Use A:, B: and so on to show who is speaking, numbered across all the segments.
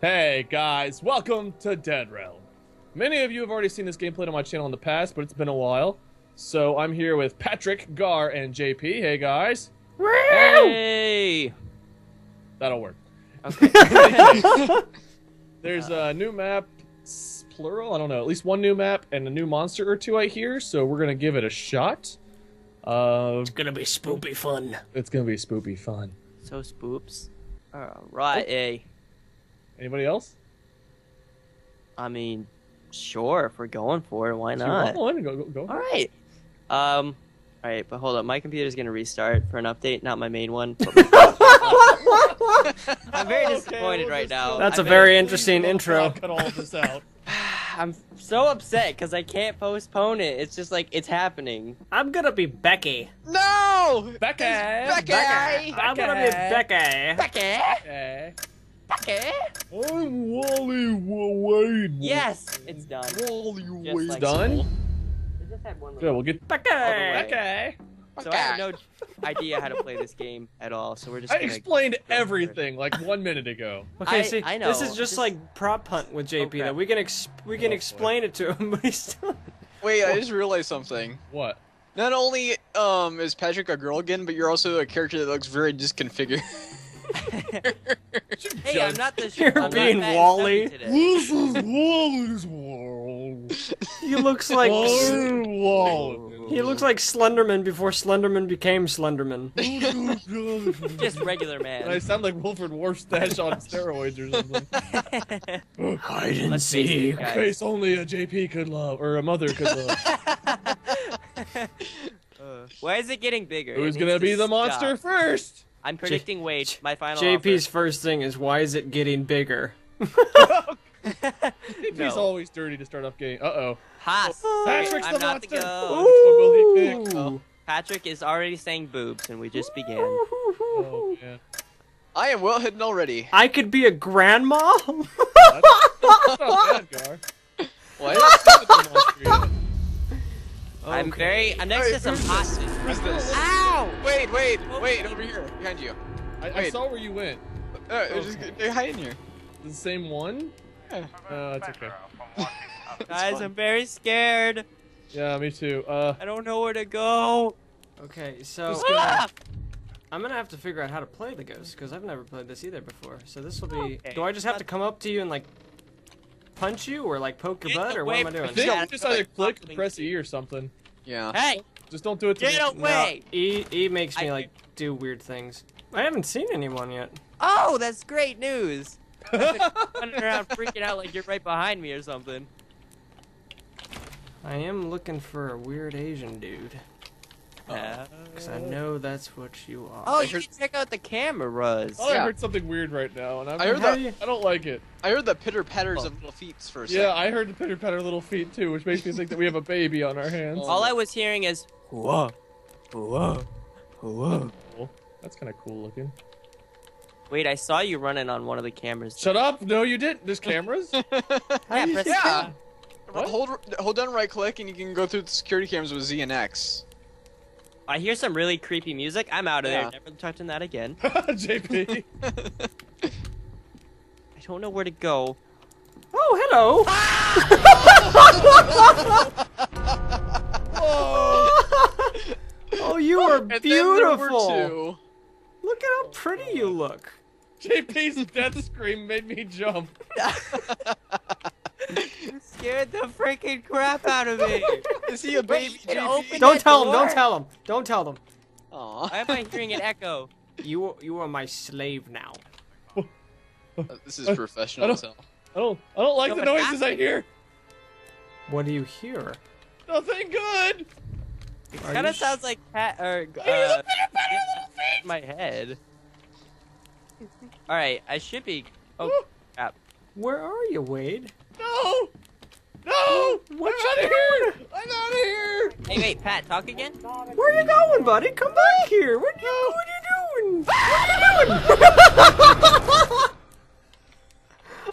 A: Hey guys, welcome to Dead Realm. Many of you have already seen this game played on my channel in the past, but it's been a while. So I'm here with Patrick, Gar, and JP. Hey guys.
B: Hey!
A: That'll work.
B: Okay.
A: There's a new map, plural, I don't know, at least one new map and a new monster or two I hear, so we're gonna give it a shot. Uh,
C: Gonna be spoopy fun.
A: it's gonna be spoopy fun.
B: so spoops. Alright, eh.
A: Anybody else?
B: I mean, sure, if we're going for it, why
A: Sure,
B: not?
A: Go go, go, go.
B: Alright. Um, alright, but hold up. My computer's gonna restart for an update, not my main one. I'm very
A: Okay,
B: disappointed
A: we'll
B: right now.
C: That's
B: a
C: a very interesting intro.
A: Cut all this out.
B: I'm so upset because I can't postpone it. It's just like, it's happening.
C: I'm gonna be Becky.
D: No!
A: Becky!
D: Becky!
C: I'm gonna be Becky.
B: Becky!
A: Okay.
B: Becky!
A: I'm Wally Wade.
B: Yes! It's done.
D: Wally
B: Just
D: Wade.
B: like
A: Done?
B: school. It just had one
A: Good, we'll get
C: Becky.
A: Okay.
B: So I have no idea how to play this game at all, so we're just
A: I explained
B: go for it.
A: everything like one minute ago.
C: Okay,
B: I-
C: see,
B: I know.
C: this is just,
B: just-
C: like prop hunt with JP.
B: crap.
C: that we can ex- we can
A: Oh, boy.
C: explain it to him, but he's still.
D: Wait, I just realized something.
A: What?
D: Not only um is Patrick a girl again, but you're also a character that looks very disconfigured.
B: Hey, I'm not the.
C: You're
B: I'm not
C: being Wally.
A: This is Wally's world.
C: He looks like
A: Wally.
C: he looks like Slenderman before Slenderman became Slenderman.
B: Just regular man.
A: I sound like Wilford Warfstache on steroids or something.
C: Hide and
B: Let's face.
A: Face only a JP could love, or a mother could love.
B: Uh, Why is it getting bigger?
A: Who's
B: It
A: gonna
B: needs
A: be the
B: stop.
A: monster first?
B: I'm predicting Wade. My final.
C: JP's first thing is why is it getting bigger?
A: JP's
B: No.
A: always dirty to start off game. Uh oh.
B: Haas.
A: Patrick's
B: I'm
A: the
B: not the
A: monster.
B: go.
A: Which one will he pick?
C: Ooh.
B: Patrick is already saying boobs, and we just began.
A: Oh man.
D: I am well hidden already.
C: I could be a grandma.
A: That's not bad, Gar.
D: What?
B: I'm very. I'm next
D: Hey,
B: to some
D: who's
B: hot.
D: Who's this?
B: Ow!
D: Wait, wait, wait, over here, behind you.
A: I, I saw where you went.
D: Uh, just,
A: Okay.
D: hey, hide in here.
A: The same one?
D: Yeah.
A: Uh, that's okay.
B: Guys,
D: fun.
B: I'm very scared.
A: Yeah, me too. Uh,
B: I don't know where to go.
C: Okay, so
B: Ah!
C: I'm gonna have to figure out how to play the ghost because I've never played this either before. So this will be.
B: Okay.
C: Do I just have to come up to you and like punch you or like poke your butt or what am I
B: from
A: I
C: doing?
A: think
B: Yeah,
A: just either
B: like
A: click or press E or something.
D: Yeah.
B: Hey,
A: Just don't do it to
B: get
A: me.
B: away!
C: E E makes me
B: I-
C: like do weird things. I haven't seen anyone yet.
B: Oh, that's great news. Running around freaking out like you're right behind me or something.
C: I am looking for a weird Asian dude
B: Uh,
C: because I know that's what you are.
B: oh,
D: I
B: you
D: heard-
B: can check out the cameras.
A: Oh, I heard something weird right now, and I'm,
D: I heard
C: How
D: that-
C: do you-
A: I don't like it.
D: I heard the pitter patters
A: Oh.
D: of little feet for a
A: Yeah,
D: second.
A: I heard the pitter patter little feet too, which makes me think that we have a baby on our hands.
B: All I was hearing is whoa, whoa, whoa.
A: That's kind of cool looking.
B: Wait, I saw you running on one of the cameras.
A: Shut up! No, you didn't. There's cameras.
B: Yeah, press
D: Yeah. Hold hold down right click and you can go through the security cameras with Z and X.
B: I hear some really creepy music. I'm out of
D: Yeah.
B: there. Never touching that again.
A: JP.
B: I don't know where to go.
C: Oh, hello! oh, you are
D: And then there were
C: beautiful.
D: two.
C: Look at how pretty you look.
A: JP's death scream made me jump.
B: You scared the freaking crap out of me.
D: Is he a baby?
B: Wait,
C: Don't
B: that
C: tell him. Don't tell him. Don't tell them.
D: Aw.
B: Why am I hearing an echo?
C: You you are my slave now.
D: Uh, This is
A: I
D: professional
A: don't-
D: as hell.
A: I don't. I don't like
B: No,
A: the
B: but
A: noises I hear.
C: What do you hear?
A: Nothing good.
C: Are
B: Kind of sounds like cat or
A: Hear the
B: uh,
A: pitter patter little feet.
B: my head. All right, I should be. Oh crap!
C: Where are you, Wade?
A: No. No.
C: What
A: I'm out of here. I'm out of here.
B: Hey, wait, Pat, talk again.
C: Where are you going, buddy? Come back here. What you What you doing? What are you doing?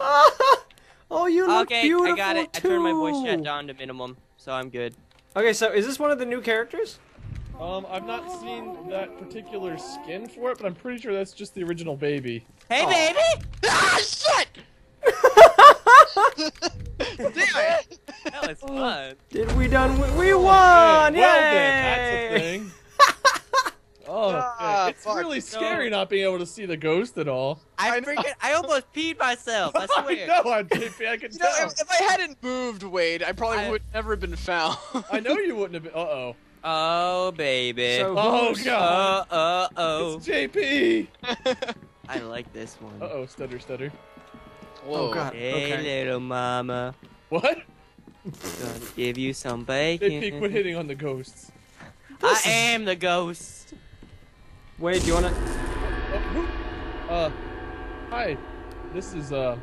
C: oh, you look
B: okay,
C: beautiful Okay,
B: I got it. I turned my voice chat down to minimum, so I'm good.
C: Okay, so is this one of the new characters?
A: Um, I've not seen that particular skin for it, but I'm pretty sure that's just the original baby.
B: Hey,
D: Aw.
B: baby!
D: Ah, shit! Damn it! That was oh. fun.
C: Did we done? We, we won!
A: Yay! well That's a thing. Oh,
D: ah,
A: it's really scary no. not being able to see the ghost at all.
B: I freaking, I almost peed myself. I swear.
A: I know, I JP. I can tell.
D: If, if, I hadn't moved, Wade, I probably
B: I...
D: would never have been found.
A: I know you wouldn't have been. Uh oh.
B: Oh baby.
C: So
A: oh god.
B: Uh, uh oh.
A: It's JP.
B: I like this one.
A: Uh oh, stutter, stutter.
D: Whoa.
C: Oh, God.
B: Hey
C: Okay.
B: little mama,
A: What?
B: gonna give you some bacon.
A: JP, quit hitting on the ghosts.
B: I am the ghost.
C: Wait, do you wanna?
A: Oh, uh, hi. This is uh.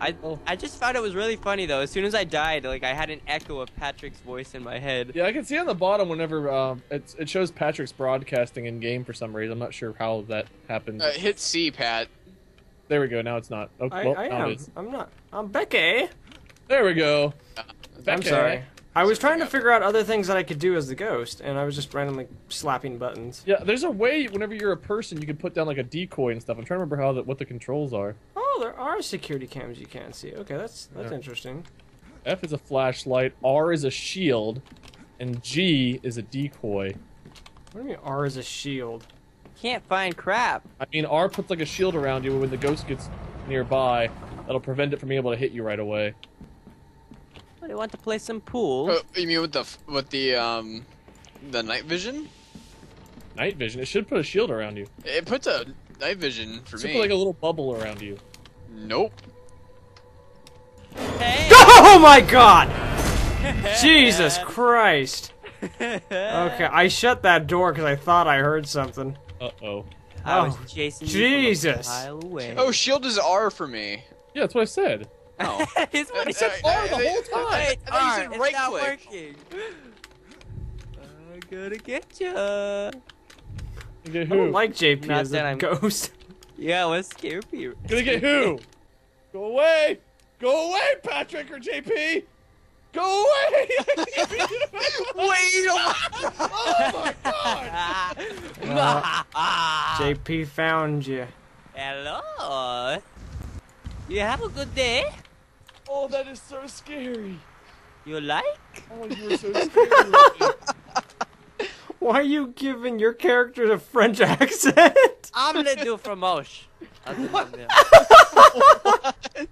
B: I
A: Oh.
B: I just found it was really funny though. As soon as I died, like I had an echo of Patrick's voice in my head.
A: Yeah, I can see on the bottom whenever um, it's, it shows Patrick's broadcasting in game for some reason. I'm not sure how that happened.
D: Uh, hit C, Pat.
A: There we go. Now it's not. Oh,
C: I,
A: well,
C: I am. I'm not. I'm Becky.
A: There we go.
C: I'm sorry. I was trying to figure out other things that I could do as the ghost, and I was just randomly slapping buttons.
A: Yeah, there's a way whenever you're a person you can put down like a decoy and stuff. I'm trying to remember how the, what the controls are.
C: Oh, there are security cams you can't see. Okay, that's that's
A: Yeah.
C: interesting.
A: F is a flashlight, R is a shield, and G is a decoy.
C: What do you mean R is a shield?
B: Can't find crap.
A: I mean, R puts like a shield around you when the ghost gets nearby. That'll prevent it from being able to hit you right away.
B: What, do you want to play some pool?
D: Oh, you mean with the with the um the night vision?
A: Night vision. It should put a shield around you.
D: It puts a night vision for
A: It should
D: me.
A: put like a little bubble around you.
D: Nope.
B: Hey.
C: Oh my God! Jesus Christ! Okay, I shut that door because I thought I heard something.
A: Uh oh.
C: Oh,
B: chasing you
C: Jesus.
B: from a mile away.
D: Oh, shield is R for me.
A: Yeah, that's what I said.
D: Oh.
B: It's what
D: I
B: it
D: said
B: said.
D: R
A: the whole time.
B: Wait,
D: I thought said
B: it's
D: right
B: not
D: click.
B: working. I'm gonna get ya.
A: Gonna get
C: I
A: who?
C: don't like JP
B: Not
C: as
B: that
C: a
B: I'm-
C: ghost.
B: Yeah, what's scary for you?
A: Gonna get who? Go away! Go away, Patrick or JP! Go away!
D: Wait.
A: oh my god!
C: JP found you.
B: Hello. You have a good day.
A: Oh, that is so scary.
B: You like?
A: Oh, you were so scary.
C: Why are you giving your character a French accent?
B: I'm gonna do promotion.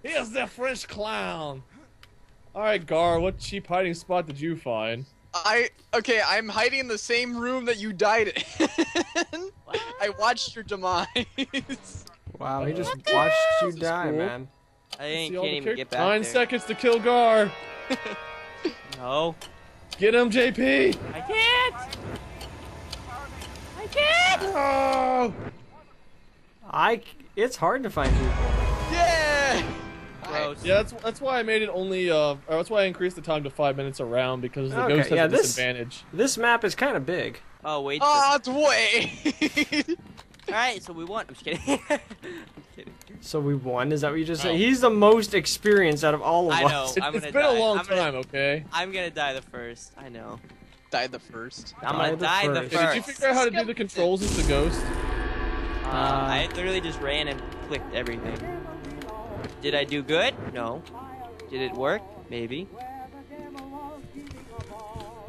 A: Here's the French clown. All right, Gar, what cheap hiding spot did you find?
D: I okay. I'm hiding in the same room that you died in. I watched your demise.
C: Wow, he just watched you
A: This
C: die,
A: cool.
C: man.
B: I ain't, can't even get back
A: Nine
B: there.
A: seconds to kill Gar.
B: No,
A: Get him, JP.
B: I can't. I can't.
A: Oh.
C: I. It's hard to find people.
A: Yeah. That's that's why I made it only. Uh, or that's why I increased the time to five minutes around because the
C: Okay,
A: ghost has
C: yeah,
A: a
C: this-
A: disadvantage.
C: This map is kind of big.
B: Oh wait.
D: Ah, it's way.
B: All right, so we won. I'm just kidding. I'm kidding.
C: So we won. Is that what you just said?
A: Oh.
C: He's the most experienced out of all of
B: I
C: us.
B: know.
A: It,
B: I'm
A: has
B: gonna
A: been
B: die.
A: a long
B: I'm gonna-
A: time, okay?
B: I'm gonna die the first. I know.
D: died the first.
B: I'm
C: Die
B: gonna
C: the
B: die the
C: first.
B: first.
A: Hey, did you figure out how to do the controls as the ghost?
B: Uh, I literally just ran and clicked everything. Did I do good? No. Did it work? Maybe.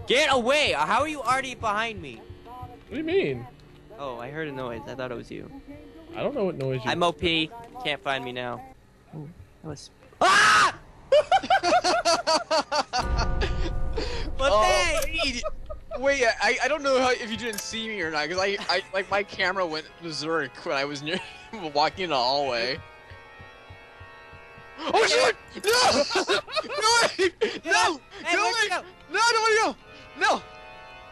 B: Get away! How are you already behind me?
A: What do you mean?
B: Oh, I heard a noise. I thought it was you.
A: I don't know what noise you.
B: I'm OP. Can't find me now. Oh, that was. Ah! What
D: Oh,
B: the?
D: wait, wait, I, I don't know how, if you didn't see me or not, because I, I like my camera went berserk when I was near walking in the hallway. Oh shit! No! No! No!
B: Hey,
D: Go
B: where'd you
D: away!
B: go?
D: No! Don't go! No!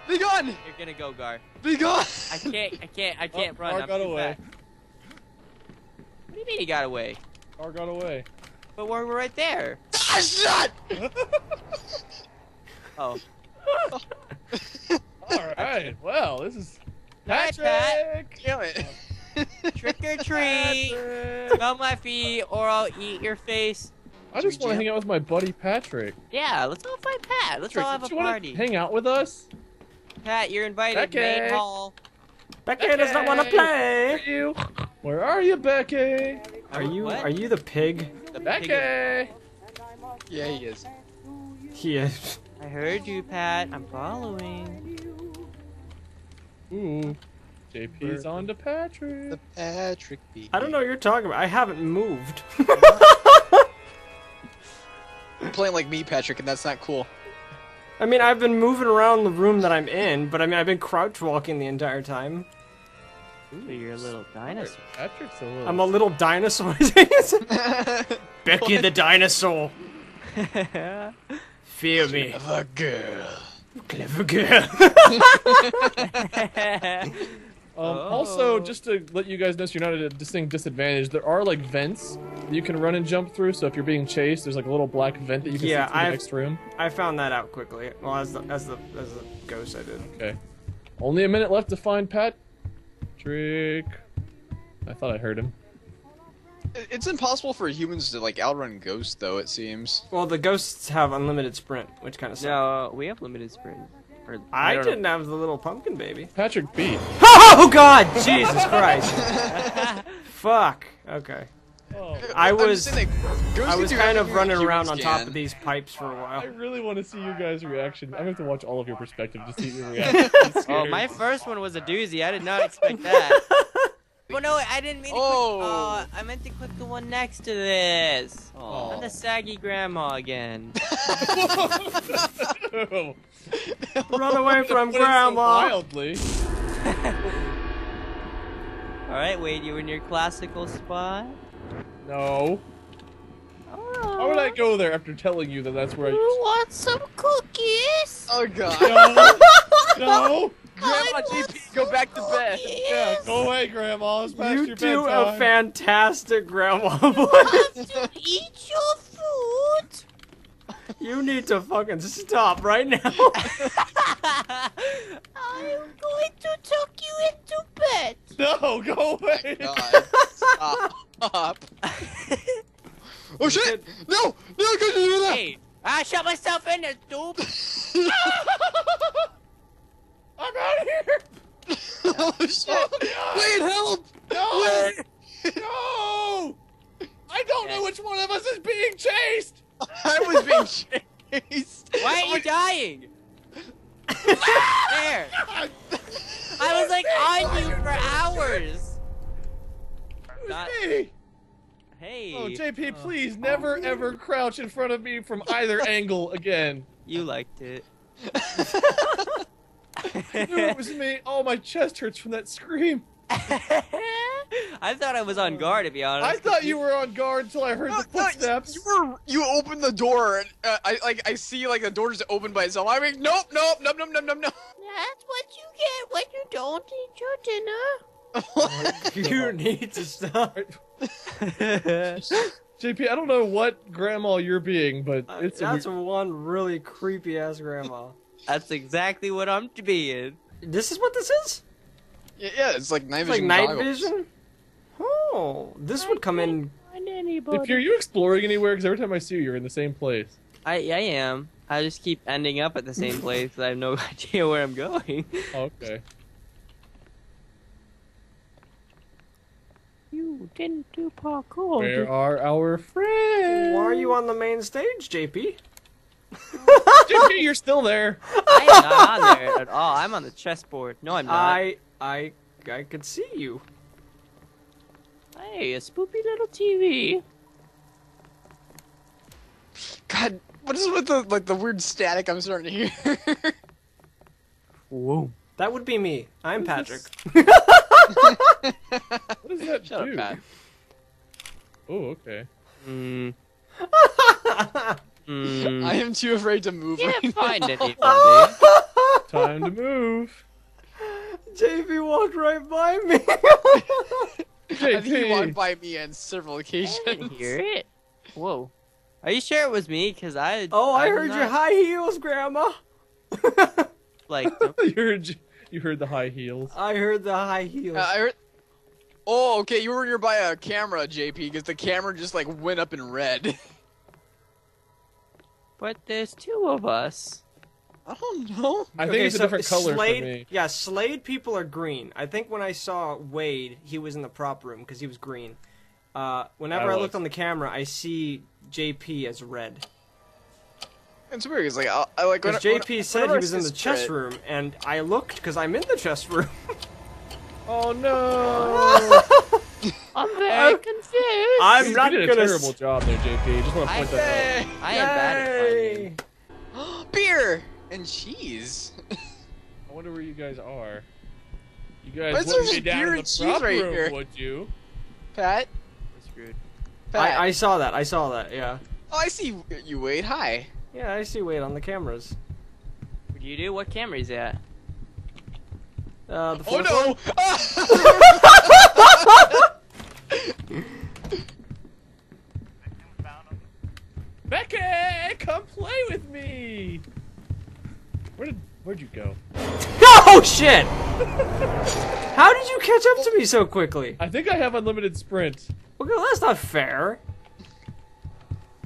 D: Be gone!
B: You're gonna go, Gar.
D: Be gone!
B: I can't. I can't. I can't
A: Oh,
B: run.
A: Gar
B: I'm
A: got
B: too
A: away.
B: fast. What do you mean he got away?
A: Gar got away.
B: But we're, we're right there.
D: Ah, shut!
B: Oh.
A: All right. Well, this is
B: Night, Pat.
A: Patrick.
D: Damn it.
B: Trick or treat.
A: Patrick.
B: Smell my feet, or I'll eat your face.
A: I just want to hang out with my buddy Patrick.
B: Yeah, let's all find Pat. Let's
A: Patrick,
B: all have a
A: you
B: party.
A: hang out with us?
B: Pat, you're invited.
A: Becky.
B: Main hall.
C: Becky does not want to play.
A: Where are you? Where are you, Becky?
C: Are you?
B: What?
C: Are you the pig?
B: The
A: Becky.
B: pig-
D: Yeah, he is.
C: He is.
B: I heard you, Pat. I'm following.
A: Ooh. JP's on to Patrick.
D: The Patrick beat.
C: I don't know what you're talking about. I haven't moved.
D: You're playing like me, Patrick, and that's not cool.
C: I mean, I've been moving around the room that I'm in, but I mean, I've been crouch walking the entire time.
B: Ooh, you're a little dinosaur.
A: Patrick's a little.
C: I'm a little dinosaur. Becky the dinosaur. Fear me,
D: Clever girl.
C: clever girl.
A: Um, Also,
B: Oh.
A: just to let you guys know, so you're not at a distinct disadvantage, there are like vents that you can run and jump through. So if you're being chased, there's like a little black vent that you can
C: Yeah,
A: see through
C: I've-
A: next room.
C: I found that out quickly. Well, as the as the as the ghost, I did.
A: Okay. Only a minute left to find Pat. Trick. I thought I heard him.
D: It's impossible for humans to like outrun ghosts, though. It seems.
C: Well, the ghosts have unlimited sprint, which kind of sucks.
B: No, we have limited sprint. Or,
C: I,
B: don't know.
C: didn't have the little pumpkin baby.
A: Patrick beat.
C: Oh God, Jesus Christ! Fuck. Okay.
A: Oh,
C: I was
D: saying
C: I was kind of running
D: humans
C: around on top of these pipes for a while.
A: I really want to see you guys' reaction. I have to watch all of your perspective to see your reaction.
B: Oh, my first one was a doozy. I did not expect that. Well, no, I didn't mean to
D: Oh.
B: click. Oh, I meant to click the one next to this.
A: Oh.
B: I'm the saggy grandma again.
C: Run away from
A: Put so
C: Grandma.
A: Wildly.
B: All right, Wade, you in your classical spot?
A: No.
B: Oh.
A: How would I go there after telling you that that's where I?
B: You want some cookies?
D: Oh god.
A: No. no.
D: Grandma JP, go back to bed.
A: Yeah, go away, Grandma. It's past
C: You
A: your
C: do a
A: bedtime.
C: fantastic grandma voice.
B: Eat your food.
C: You need to fucking stop right now.
B: I'm going to tuck you into bed.
A: No, go away.
D: Oh God. Stop. oh shit! No! No, I couldn't do that!
B: Hey, I shut myself in there, dude.
A: I'm out of here.
D: Oh shit! Wait, help!
A: No. Wait. No. I don't know which one of us is being chased.
D: I was being chased.
B: Why are you dying? Ah! there. I was like on you for hours.
A: It was
B: Not-
A: me.
B: Hey.
A: Oh, JP, oh. please never ever crouch in front of me from either angle again.
B: You liked it.
A: I knew it was me. Oh, my chest hurts from that scream.
B: I thought I was on guard, to be honest.
A: I thought you were on guard until I heard
D: No,
A: the
D: no,
A: footsteps.
D: You were you opened the door and uh, I like I see like the door just opened by itself. I'm like nope nope nope nope nope nope nope.
B: That's what you get when you don't eat your dinner.
C: you need to stop.
A: JP, I don't know what grandma you're being, but
C: Uh,
A: it's a
C: That's
A: weird-
C: one really creepy ass grandma.
B: That's exactly what I'm being.
C: This is what this is?
D: yeah, yeah, it's like night
C: It's like
D: vision.
C: night
D: goggles.
C: vision? Oh, this would come in.
B: Find
A: JP,
B: anybody.
A: are you exploring anywhere? Because every time I see you, you're in the same place.
B: I, I am. I just keep ending up at the same place. I have no idea where I'm going.
A: Okay.
B: You didn't do parkour.
A: Where are our friends?
C: Why are you on the main stage, JP?
A: JP, you're still there.
B: I am not on there at all. I'm on the chessboard. No, I'm not.
C: I, I, I could see you.
B: Hey, a spoopy little TV.
D: God, what is with the like the weird static I'm starting to hear?
C: Whoa. That would be me. I'm Patrick.
A: What does that
D: Shut
A: do?
D: up, Pat.
A: Oh, okay.
B: Hmm. Hmm.
D: I am too afraid to move. right
B: Can't
D: now.
B: find anybody.
A: Time to move.
C: JP walked right by me.
D: I think you walked by me on several occasions.
B: I didn't hear it. Whoa. Are you sure it was me? Cause I.
C: oh, I
B: I'm
C: heard your high heels, Grandma.
B: Like,
A: you heard you heard the high heels.
C: I heard the high heels.
D: Uh, I heard. Oh, okay. You were nearby a camera, JP, because the camera just like went up in red.
B: But there's two of us.
D: I don't know.
A: I think it's a different color
C: Slade,
A: for me.
C: Yeah, Slade people are green. I think when I saw Wade, he was in the prop room because he was green. Uh, whenever
A: I
C: I, looked on the camera, I see JP as red.
D: It's weird. It's like I, I like when,
C: Because
D: when-
C: JP said he was in
D: see
C: the chess room, and I looked because I'm in the chess room.
A: Oh no!
B: I'm very confused.
C: I'm
A: you
C: not
A: did a
C: gonna.
A: terrible
C: s-
A: job there, JP. Just want to
B: I,
A: point that out.
D: Yay!
B: I am bad at
C: Yay!
B: finding.
D: Beer and cheese.
A: I wonder where you guys are. You guys
D: Why is
A: wouldn't be down
D: beer
A: in the
D: and cheese
A: prop
D: right
A: room,
D: here?
A: would you?
D: Pat.
B: We're screwed.
D: Pat.
C: I, I saw that. I saw that. Yeah.
D: Oh, I see you, Wade. Hi.
C: Yeah, I see Wade on the cameras.
B: What do you do? What camera is that?
C: Uh, the
D: Oh
C: fourth one?
D: no!
A: Becky, come play with me. Where did where'd you go?
C: Oh shit! How did you catch up to me so quickly?
A: I think I have unlimited sprint.
C: Okay, well, that's not fair.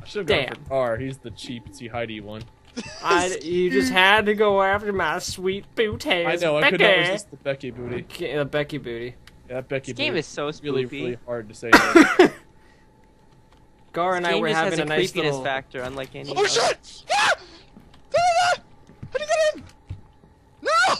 A: I should have gone
C: Damn.
A: for R. He's the cheapsy Heidi one.
C: I, you just had to go after my sweet booty.
A: I know. I could not resist the Becky booty.
C: The uh, Becky booty.
A: Yeah, that Becky
B: This game is so
A: really, really hard to say. no.
C: Gar and I were
B: has
C: having
B: a
C: a nice
B: creepiness
C: little.
B: factor, unlike any.
D: oh
B: other.
D: shit! Ah! Ah! How do you get in? No!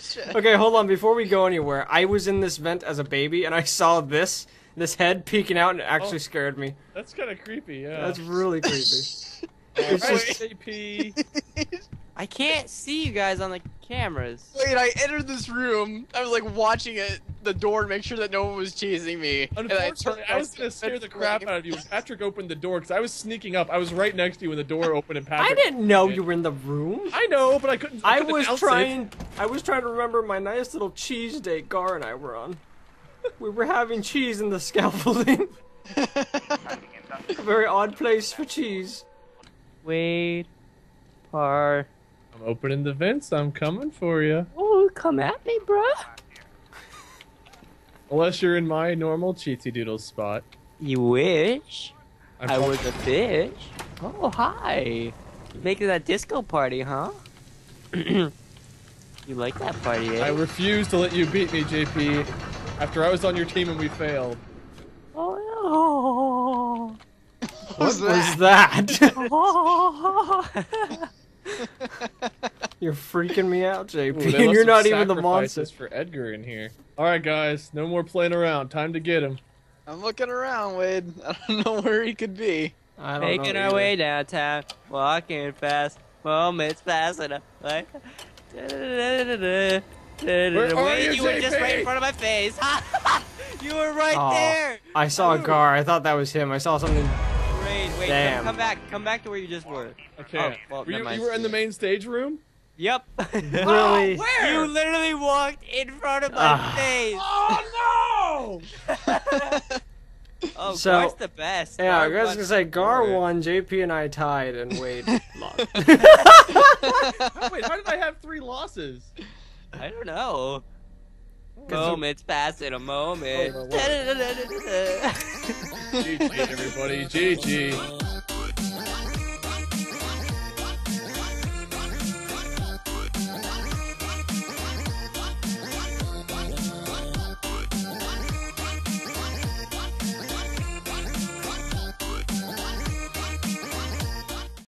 D: Shit.
C: Okay, hold on. Before we go anywhere, I was in this vent as a baby, and I saw this, this head peeking out, and it actually
A: Oh.
C: scared me.
A: That's kind of creepy. Yeah.
C: That's really creepy. It's just-
B: I can't see you guys on the cameras.
D: Wait, I entered this room. I was like watching it, the door to make sure that no one was chasing me. And I turned
A: I was gonna scare the crap out of you Patrick opened the door because I was sneaking up. I was right next to you when the door opened and Patrick.
C: I didn't know you were in the room.
A: I know, but I couldn't.
C: I
A: couldn't
C: was
A: announce it.
C: trying. I was trying to remember my nice little cheese date Gar and I were on. We were having cheese in the scaffolding. a very odd place for cheese.
B: Wade, par.
A: I'm opening the vents. I'm coming for you.
B: Oh, come at me, bruh.
A: Unless you're in my normal cheatsy doodles spot.
B: You wish
A: I'm
B: I was a fish. Oh, hi. Making that disco party, huh? you like that party, eh?
A: I refuse to let you beat me, JP. After I was on your team and we failed.
B: Oh,
D: What was
C: Was
D: that?
C: that? You're freaking me out, JP.
A: Ooh,
C: and you're not even the
A: sacrificed
C: monster.
A: this for Edgar in here. All right, guys, no more playing around. Time to get him.
D: I'm looking around, Wade. I don't know where he could be.
C: I don't
B: Making
C: know
B: our
C: either.
B: way downtown, walking fast, moments passing away. Where
A: are you,
B: you were just right in front of my face. you were right
C: Oh,
B: there.
C: I saw
B: Ooh.
C: Gar. I thought that was him. I saw something.
B: Wait, wait,
C: Damn.
B: come, come back, come back to where you just were.
A: Okay.
B: Oh, well,
A: were you, you were in the main stage room?
B: Yep.
C: Really?
B: You literally walked in front of my
C: Ah.
B: face.
A: Oh no!
B: Oh,
C: So-
B: Gar's the best.
C: Yeah, I
B: Gar
C: was
B: won
C: gonna say Gar
B: before.
C: won, JP and I tied, and Wade lost.
A: Wait, how did I have three losses?
B: I don't know.
C: 'Cause
B: pass in a moment.
A: GG, everybody. GG.